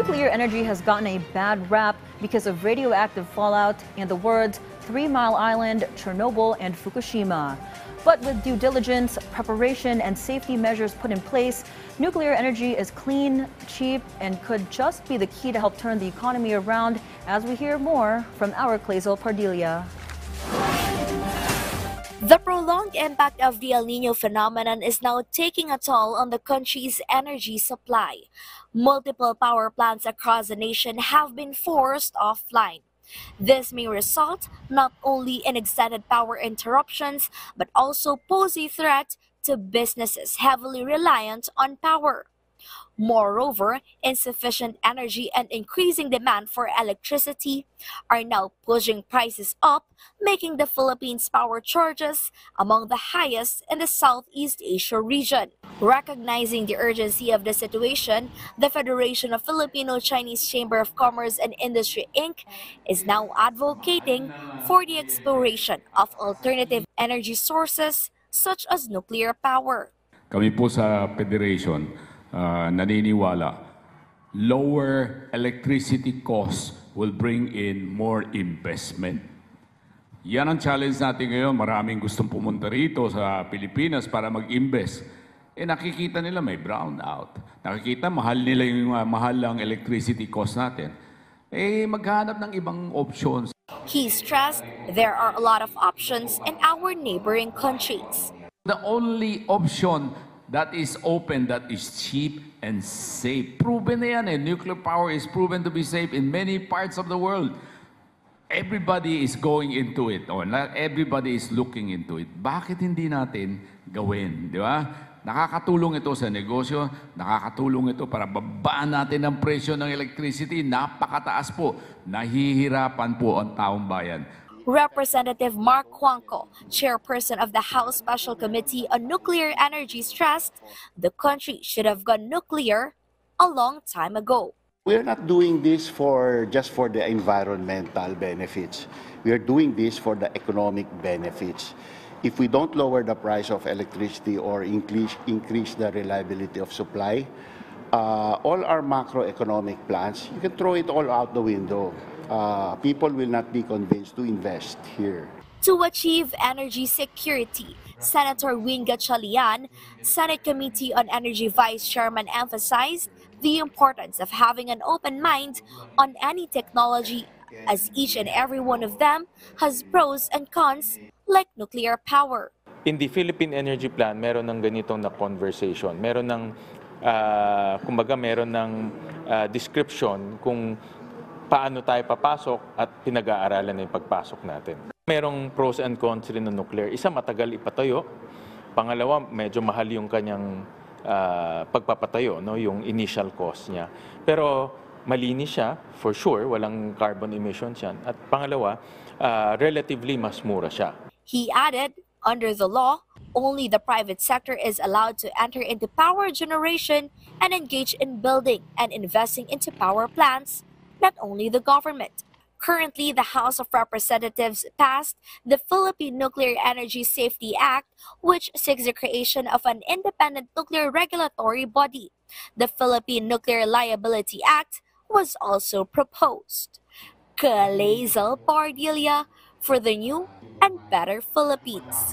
Nuclear energy has gotten a bad rap because of radioactive fallout and the words Three Mile Island, Chernobyl, and Fukushima. But with due diligence, preparation, and safety measures put in place, nuclear energy is clean, cheap, and could just be the key to help turn the economy around as we hear more from our Clazel Pardilla. The prolonged impact of the El Nino phenomenon is now taking a toll on the country's energy supply. Multiple power plants across the nation have been forced offline. This may result not only in extended power interruptions, but also pose a threat to businesses heavily reliant on power. Moreover, insufficient energy and increasing demand for electricity are now pushing prices up, making the Philippines' power charges among the highest in the Southeast Asia region. Recognizing the urgency of the situation, the Federation of Filipino-Chinese Chamber of Commerce and Industry Inc. is now advocating for the exploration of alternative energy sources such as nuclear power. Kami po sa Federation uh, naniniwala, lower electricity costs will bring in more investment. Yan ang challenge natin ngayon. Maraming gustong pumunta rito sa Pilipinas para mag-invest. Eh nakikita nila may brownout. Nakikita mahal nila yung uh, mahal ang electricity cost natin. Eh maghanap ng ibang options. He stressed there are a lot of options in our neighboring countries. The only option that is open, that is cheap and safe. Proven na yan eh. Nuclear power is proven to be safe in many parts of the world. Everybody is going into it or everybody is looking into it. Bakit hindi natin gawin? Di ba? Nakakatulong ito sa negosyo, nakakatulong ito para babaan natin ang presyo ng electricity. Napakataas po. Nahihirapan po ang taong bayan. Representative Mark Cojuangco, chairperson of the House Special Committee on Nuclear Energy, stressed the country should have gone nuclear a long time ago. We're not doing this for just for the environmental benefits. We are doing this for the economic benefits. If we don't lower the price of electricity or increase, increase the reliability of supply, uh, all our macroeconomic plans, you can throw it all out the window. Uh, people will not be convinced to invest here. To achieve energy security, Senator Wing Gatchalian, Senate Committee on Energy Vice Chairman emphasized the importance of having an open mind on any technology as each and every one of them has pros and cons like nuclear power. In the Philippine Energy Plan, meron ng ganitong na conversation. Meron ng, uh, kumbaga meron ng uh, description kung paano tayo papasok at pinag-aaralan na yung pagpasok natin. Merong pros and cons rin ng nuclear. Isa, matagal ipatayo. Pangalawa, medyo mahal yung kanyang uh, pagpapatayo, no? yung initial cost niya. Pero malinis siya, for sure, walang carbon emissions yan. At pangalawa, uh, relatively mas mura siya. He added, under the law, only the private sector is allowed to enter into power generation and engage in building and investing into power plants not only the government. Currently, the House of Representatives passed the Philippine Nuclear Energy Safety Act, which seeks the creation of an independent nuclear regulatory body. The Philippine Nuclear Liability Act was also proposed. Clazel Pardilla for the new and better Philippines.